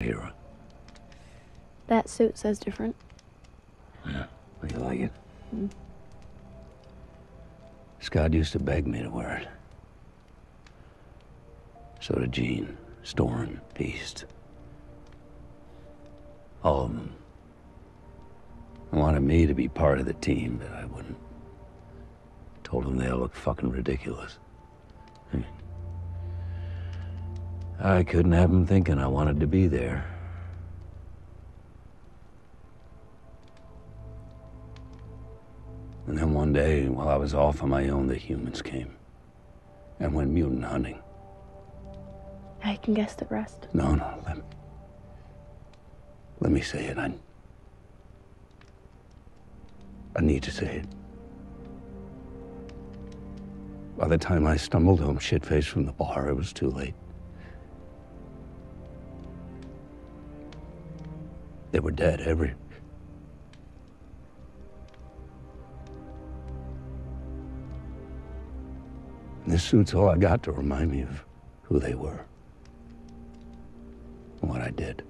hero. That suit says different. Yeah, you like it? Scott used to beg me to wear it. So did Jean, Storm, Beast. All of them. Wanted me to be part of the team, but I wouldn't. Told them they all looked fucking ridiculous. Hmm. I couldn't have him thinking I wanted to be there. And then one day, while I was off on my own, the humans came and went mutant hunting. I can guess the rest. No, no, let me, let me say it. I, I need to say it. By the time I stumbled home shit-faced from the bar, it was too late. They were dead, every... This suit's all I got to remind me of who they were and what I did.